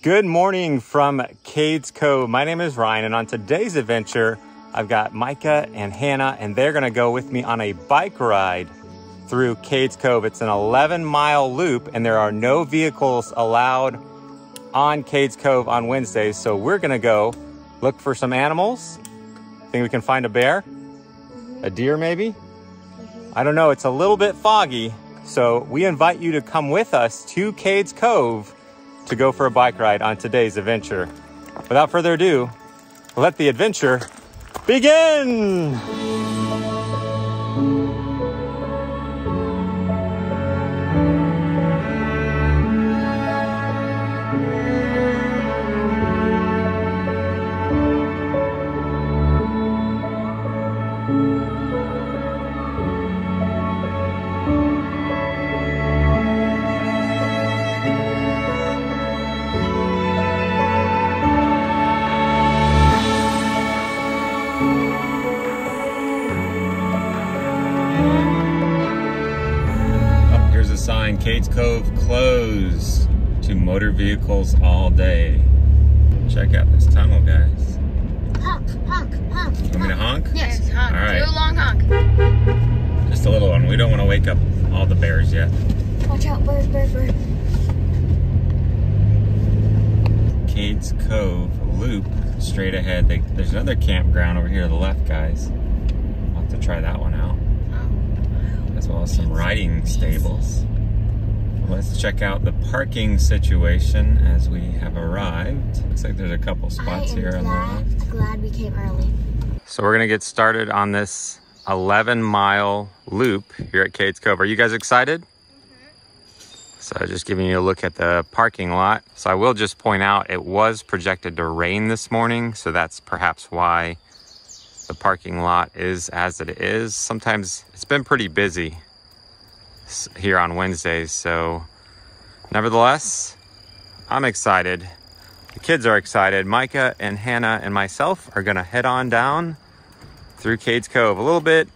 Good morning from Cades Cove. My name is Ryan, and on today's adventure, I've got Micah and Hannah, and they're gonna go with me on a bike ride through Cades Cove. It's an 11 mile loop, and there are no vehicles allowed on Cades Cove on Wednesdays. So we're gonna go look for some animals. Think we can find a bear? A deer, maybe? I don't know. It's a little bit foggy. So we invite you to come with us to Cades Cove to go for a bike ride on today's adventure. Without further ado, let the adventure begin! Want to wake up all the bears yet. Watch out, bird, bird, bird. Cades Cove Loop straight ahead. They, there's another campground over here to the left, guys. I'll have to try that one out. As well as some riding stables. Let's check out the parking situation as we have arrived. Looks like there's a couple spots here on the left. glad, glad we came early. So we're gonna get started on this 11 mile loop here at Cades Cove. Are you guys excited? Mm-hmm. So just giving you a look at the parking lot. So I will just point out it was projected to rain this morning, so that's perhaps why the parking lot is as it is. Sometimes it's been pretty busy here on Wednesdays, so nevertheless, I'm excited. The kids are excited. Micah and Hannah and myself are gonna head on down through Cades Cove. A little bit,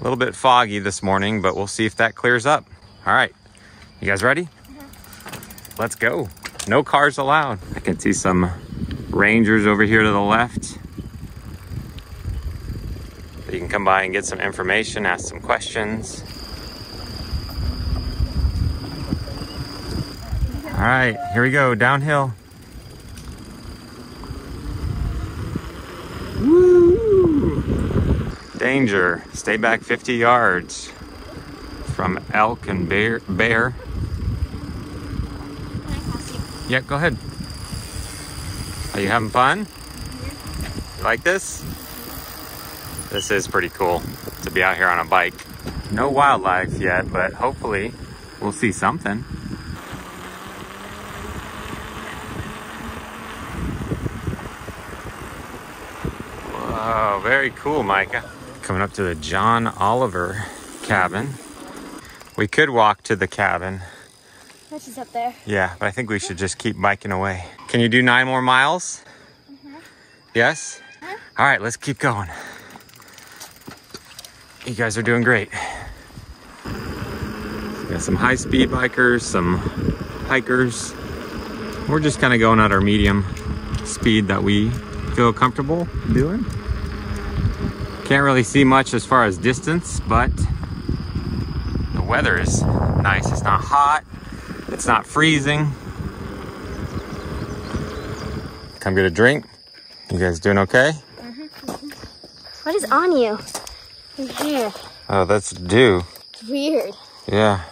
a little bit foggy this morning, but we'll see if that clears up. All right, you guys ready? Mm-hmm. Let's go. No cars allowed. I can see some rangers over here to the left. You can come by and get some information, ask some questions. All right, here we go, downhill. Danger, stay back 50 yards from elk and bear. bear. Yeah, go ahead. Are you having fun? You like this? This is pretty cool to be out here on a bike. No wildlife yet, but hopefully we'll see something. Wow, very cool, Micah. Coming up to the John Oliver cabin. We could walk to the cabin. Which is up there. Yeah, but I think we should just keep biking away. Can you do nine more miles? Mm-hmm. Yes? Uh-huh. All right, let's keep going. You guys are doing great. We got some high speed bikers, some hikers. We're just kind of going at our medium speed that we feel comfortable doing. Can't really see much as far as distance, but the weather is nice. It's not hot, it's not freezing. Come get a drink. You guys doing okay? Mm-hmm. What is on you? Your hair. Oh, that's dew. It's weird. Yeah.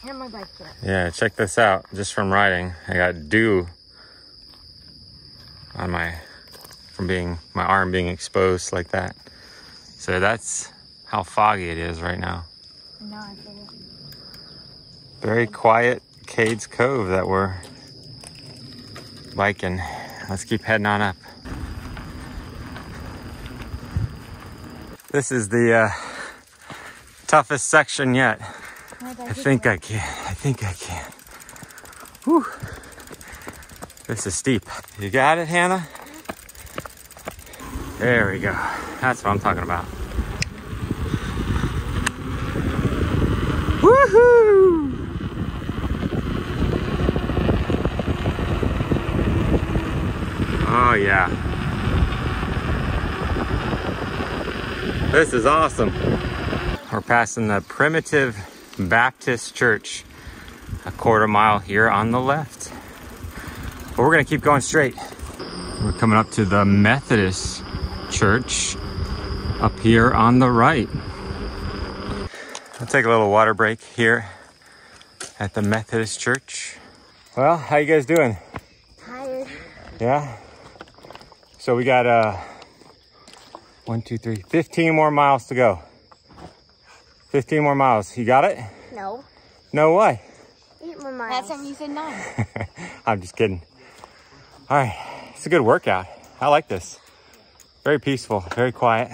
Hand my bike here. Yeah, check this out. Just from riding, I got dew on my from being my arm being exposed like that. So that's how foggy it is right now. No, I feel it. Very quiet Cades Cove that we're biking. Let's keep heading on up. This is the uh, toughest section yet. I think I can. I think I can. Whew. This is steep. You got it, Hannah? There we go. That's what I'm talking about. Woohoo! Oh yeah. This is awesome. We're passing the Primitive Baptist Church a quarter mile here on the left. But we're gonna keep going straight. We're coming up to the Methodist Church up here on the right. I'll take a little water break here at the Methodist Church. Well, how you guys doing? Tired. Yeah? So we got uh one, two, three, 15 more miles to go. 15 more miles. You got it? No. No way. Eight more miles. Last time you said nine. I'm just kidding. All right, it's a good workout. I like this. Very peaceful, very quiet.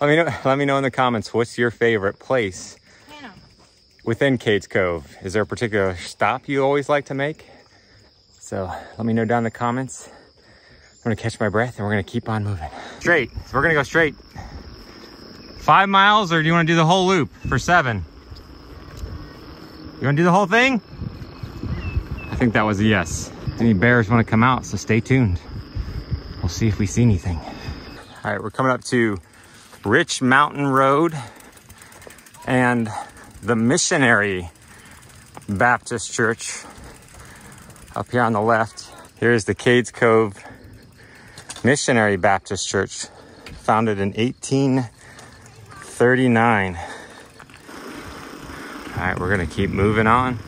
Let me know, let me know in the comments what's your favorite place within Cades Cove. Is there a particular stop you always like to make? So let me know down in the comments. I'm gonna catch my breath and we're gonna keep on moving. Straight, so we're gonna go straight. Five miles or do you wanna do the whole loop for seven? You wanna do the whole thing? I think that was a yes. Any bears wanna come out, so stay tuned. We'll see if we see anything. All right, we're coming up to Rich Mountain Road and the Missionary Baptist Church up here on the left. Here's the Cades Cove Missionary Baptist Church, founded in 1839. All right, we're gonna keep moving on.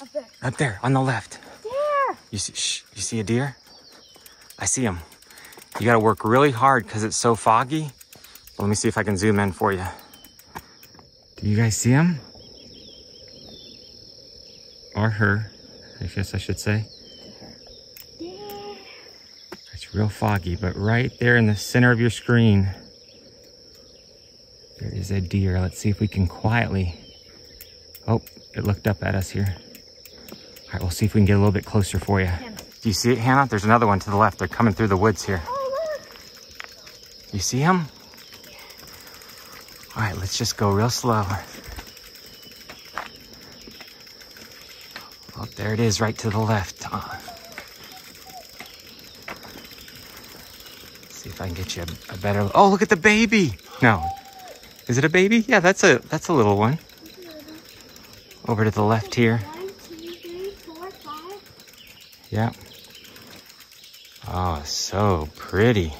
Up there. Up there on the left. There. You see, shh, you see a deer? I see him. You gotta work really hard because it's so foggy. But Let me see if I can zoom in for you. Do you guys see him? Or her, I guess I should say. There. It's real foggy, but right there in the center of your screen, there is a deer. Let's see if we can quietly. Oh, it looked up at us here. All right, we'll see if we can get a little bit closer for you. Do you see it, Hannah? There's another one to the left. They're coming through the woods here. Oh, look. You see him? All right, let's just go real slow. Oh, there it is, right to the left. Uh, see if I can get you a, a better. Oh, look at the baby. No, is it a baby? Yeah, that's a that's a little one. Over to the left here. One, two, three, four, five. Yeah. Oh, so pretty.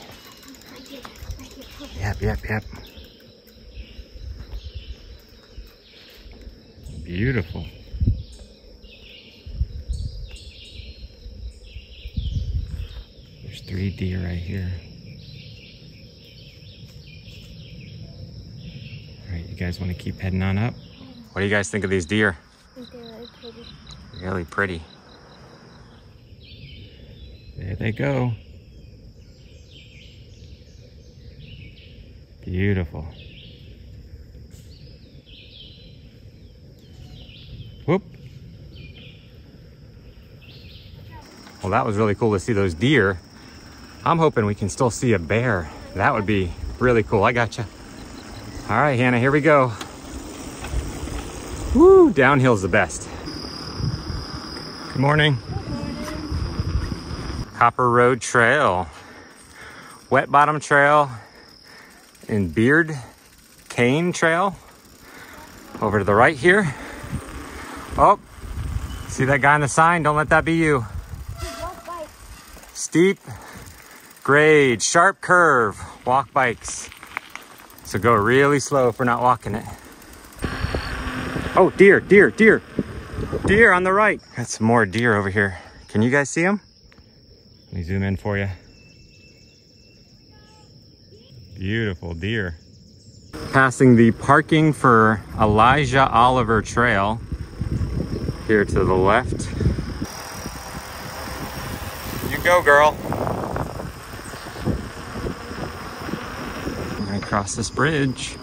Like it. Like it. Yep, yep, yep. Beautiful. There's three deer right here. All right, you guys want to keep heading on up? What do you guys think of these deer? They're really pretty. Really pretty. They go. Beautiful. Whoop. Well, that was really cool to see those deer. I'm hoping we can still see a bear. That would be really cool. I got you. All right, Hannah, here we go. Woo, downhill's the best. Good morning. Copper Road Trail, Wet Bottom Trail, and Beard Cane Trail. Over to the right here. Oh, see that guy on the sign? Don't let that be you. Steep, grade, sharp curve, walk bikes. So go really slow if we're not walking it. Oh, deer, deer, deer. Deer on the right. Got some more deer over here. Can you guys see them? Let me zoom in for you. Beautiful deer. Passing the parking for Elijah Oliver Trail here to the left. You go, girl. I'm gonna cross this bridge.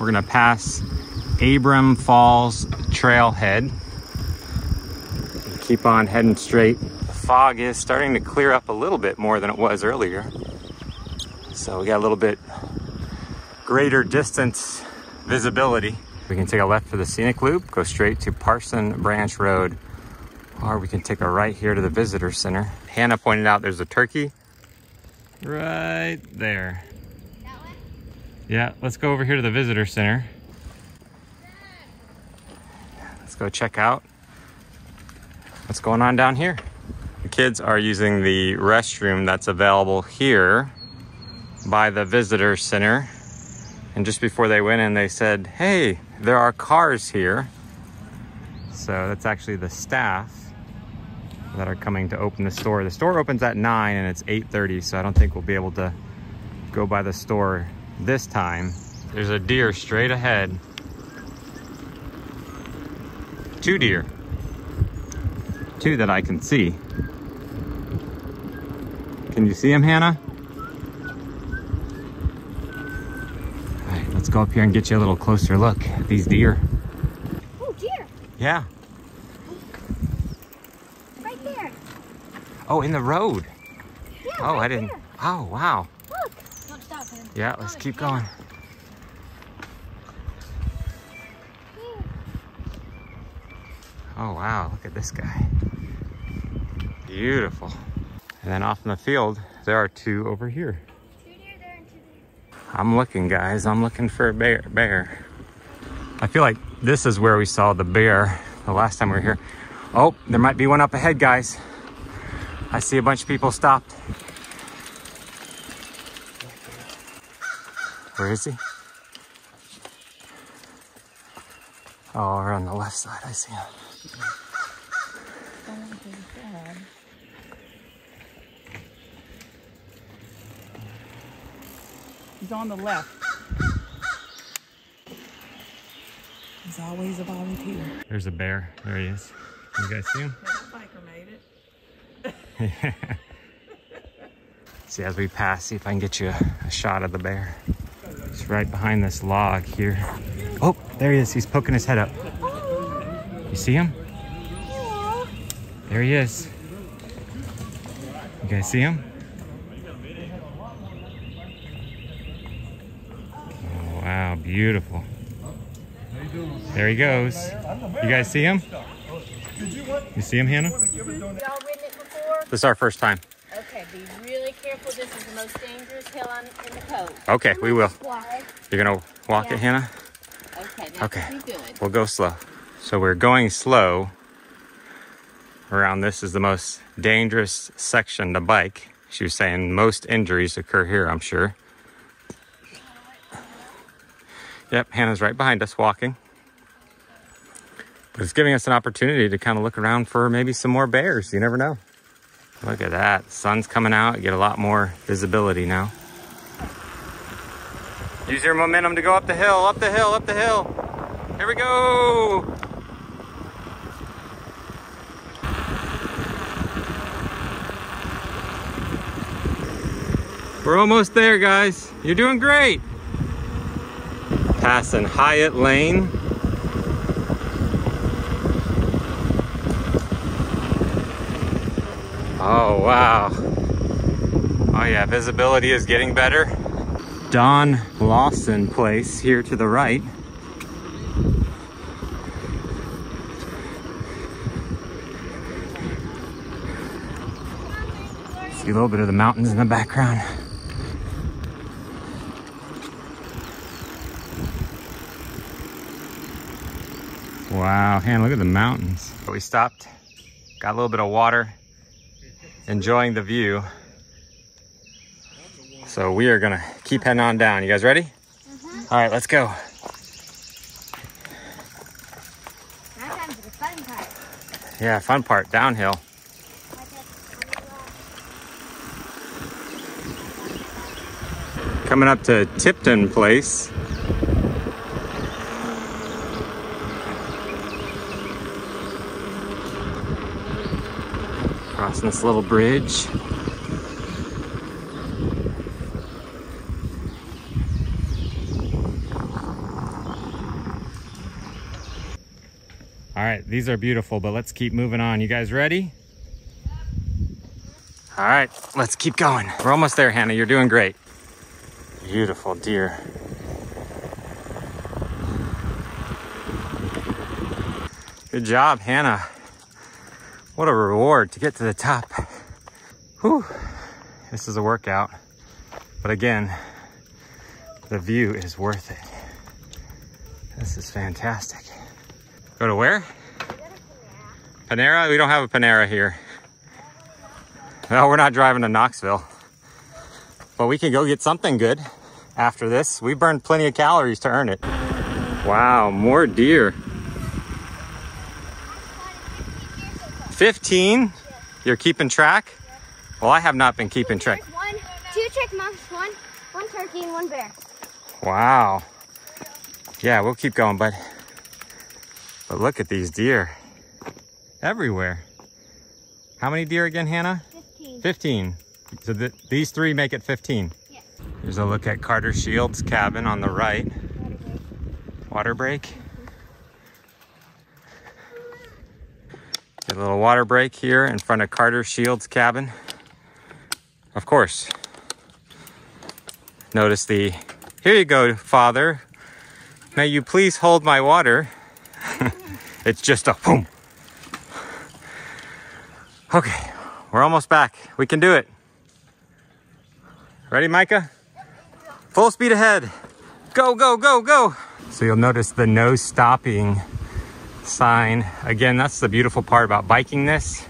We're gonna pass Abram Falls Trailhead. Keep on heading straight. The fog is starting to clear up a little bit more than it was earlier. So we got a little bit greater distance visibility. We can take a left for the scenic loop, go straight to Parson Branch Road, or we can take a right here to the visitor center. Hannah pointed out there's a turkey right there. Yeah, let's go over here to the visitor center. Let's go check out what's going on down here. The kids are using the restroom that's available here by the visitor center. And just before they went in, they said, hey, there are cars here. So that's actually the staff that are coming to open the store. The store opens at 9 and it's 8.30, so I don't think we'll be able to go by the store this time. There's a deer straight ahead. Two deer. Two that I can see. Can you see him, Hannah? All right, let's go up here and get you a little closer look at these deer. Oh, deer. Yeah. Right there. Oh, in the road. Yeah, Oh, right I didn't. there. Oh, wow. Look. Don't stop him. Yeah, let's oh, keep going. Oh, wow. Look at this guy. Beautiful. And then off in the field, there are two over here. Two there and two. I'm looking, guys. I'm looking for a bear. bear. I feel like this is where we saw the bear the last time we were here. Oh, there might be one up ahead, guys. I see a bunch of people stopped. Where is he? Oh, we're on the left side. I see him. He's on the left. He's always a volunteer. There's a bear. There he is. You guys see him? Biker made it. See, as we pass, see if I can get you a, a shot of the bear. He's right behind this log here. Oh, there he is. He's poking his head up. You see him? There he is. You guys see him? Oh, wow, beautiful. There he goes. You guys see him? You see him, Hannah? Y'all ridden it before? This is our first time. Okay, be really careful. This is the most dangerous hill on, in the coast. Okay, we will. You're gonna walk Yeah. it, Hannah? Okay, Okay. We'll go slow. So we're going slow around this is the most dangerous section to bike. She was saying most injuries occur here, I'm sure. Yep, Hannah's right behind us walking. But it's giving us an opportunity to kind of look around for maybe some more bears. You never know. Look at that. Sun's coming out. You get a lot more visibility now. Use your momentum to go up the hill, up the hill, up the hill. Here we go. We're almost there, guys. You're doing great. Passing Hyatt Lane. Oh, wow. Oh yeah, visibility is getting better. Dan Lawson Place here to the right. See a little bit of the mountains in the background. Wow, Hannah, look at the mountains. We stopped, got a little bit of water, enjoying the view. So we are gonna keep heading on down. You guys ready? Mm-hmm. All right, let's go. Now time for the fun. Yeah, fun part, downhill. Coming up to Tipton Place. crossing this little bridge. All right, these are beautiful, but let's keep moving on. You guys ready? All right, let's keep going. We're almost there, Hannah. You're doing great. Beautiful deer. Good job, Hannah. What a reward to get to the top. Whew. This is a workout. But again, the view is worth it. This is fantastic. Go to where? Panera? We don't have a Panera here. No, we're not driving to Knoxville. But we can go get something good after this. We burned plenty of calories to earn it. Wow, more deer. 15? You're keeping track? Well, I have not been keeping track. One, two chipmunks, one, one turkey, and one bear. Wow. Yeah, we'll keep going, bud. But look at these deer. Everywhere. How many deer again, Hannah? 15. 15. So th these three make it 15. Yeah. Here's a look at Carter Shields' cabin on the right. Water break. Get a little water break here in front of Carter Shields' cabin. Of course. Notice the, here you go, Father. May you please hold my water. it's just a boom. Okay, we're almost back. We can do it. Ready, Micah? Full speed ahead. Go, go, go, go. So you'll notice the no stopping sign. Again, that's the beautiful part about biking this.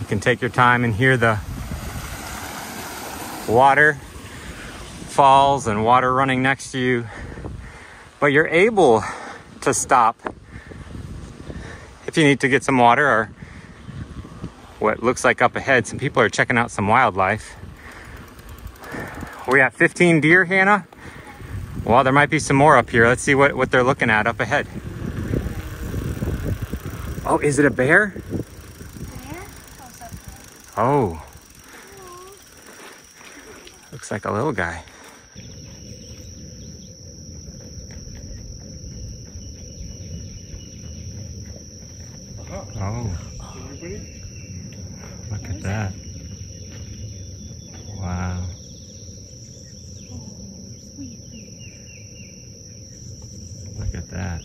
You can take your time and hear the water falls and water running next to you. But you're able to stop if you need to get some water or what looks like up ahead, some people are checking out some wildlife. We at 15 deer, Hannah? Well, there might be some more up here. Let's see what, what they're looking at up ahead. Oh, is it a bear? Oh. Looks like a little guy. Oh. Look at that. Wow. Look at that.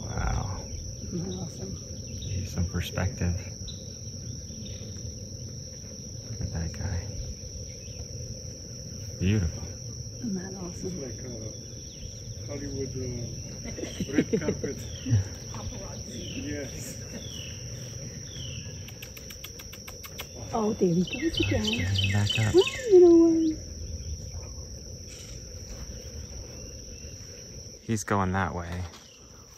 Wow. Awesome. Give you some perspective. Look at that guy. Beautiful. Isn't that awesome? like a Hollywood uh, red carpet. yes. Oh, there he goes again. Back up. Little one. He's going that way.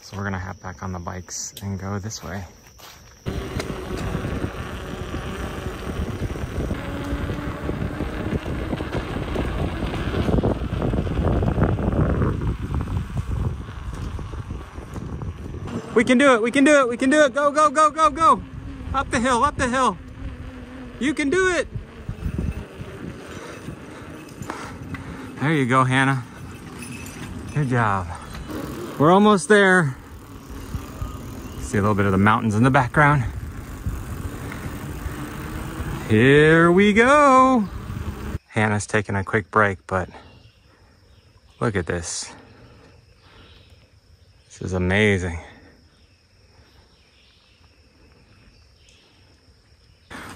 So we're gonna hop back on the bikes and go this way. We can do it, we can do it, we can do it. Go, go, go, go, go. Up the hill, up the hill. You can do it. There you go, Hannah. Good job. We're almost there. See a little bit of the mountains in the background. Here we go. Hannah's taking a quick break, but look at this. This is amazing.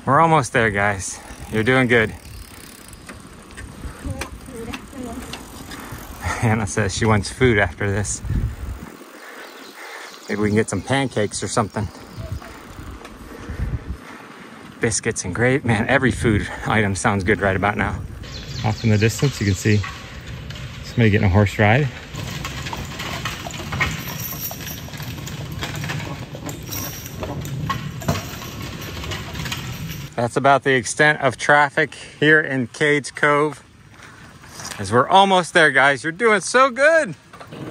We're almost there, guys. You're doing good. Hannah says she wants food after this. Maybe we can get some pancakes or something. Biscuits and gravy. Man, every food item sounds good right about now. Off in the distance, you can see somebody getting a horse ride. That's about the extent of traffic here in Cades Cove. As we're almost there, guys. You're doing so good.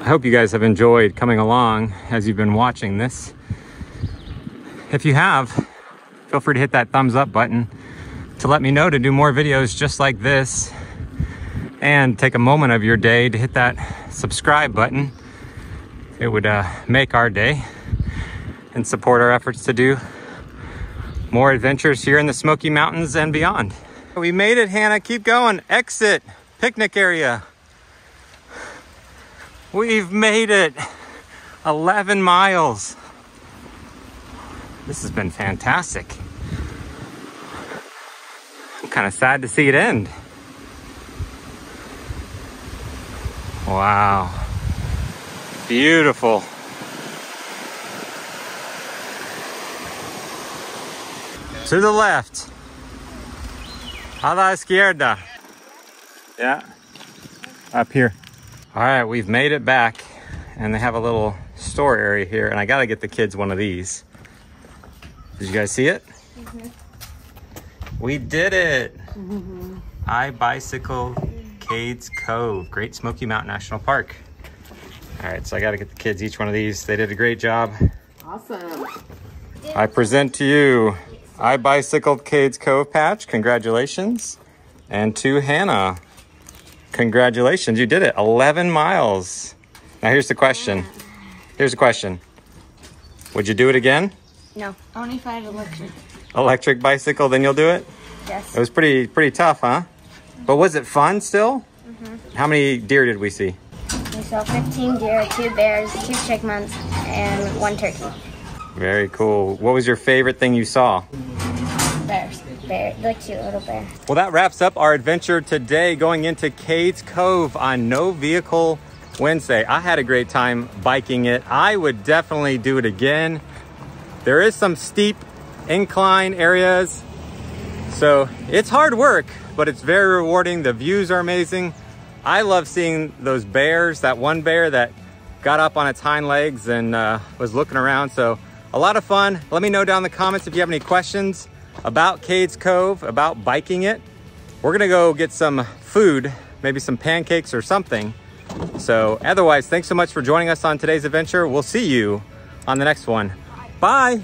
I hope you guys have enjoyed coming along as you've been watching this. If you have, feel free to hit that thumbs up button to let me know to do more videos just like this. And take a moment of your day to hit that subscribe button. It would uh, make our day and support our efforts to do more adventures here in the Smoky Mountains and beyond. We made it, Hannah. Keep going. Exit. Picnic area. We've made it 11 miles. This has been fantastic. I'm kind of sad to see it end. Wow. Beautiful. To the left. A la izquierda. Yeah. Up here. All right, we've made it back and they have a little store area here and I gotta get the kids one of these. Did you guys see it? Mm-hmm. We did it. Mm-hmm. I bicycle Cades Cove, Great Smoky Mountain National Park. All right, so I gotta get the kids each one of these. They did a great job. Awesome. I present to you, I bicycled Cades Cove Patch. Congratulations. And to Hannah, congratulations. You did it, 11 miles. Now here's the question. Here's the question. Would you do it again? No. Only if I had electric. Electric bicycle, then you'll do it? Yes. It was pretty pretty tough, huh? But was it fun still? Mhm. How many deer did we see? We saw 15 deer, two bears, two chipmunks, and one turkey. Very cool. What was your favorite thing you saw? Bear. The cute little bear. Well, that wraps up our adventure today going into Cades Cove on No Vehicle Wednesday. I had a great time biking it. I would definitely do it again. There is some steep incline areas, so it's hard work, but it's very rewarding. The views are amazing. I love seeing those bears, that one bear that got up on its hind legs and uh, was looking around. So a lot of fun. Let me know down in the comments if you have any questions about Cades Cove, about biking it. We're gonna go get some food, maybe some pancakes or something. So otherwise, thanks so much for joining us on today's adventure. We'll see you on the next one. Bye.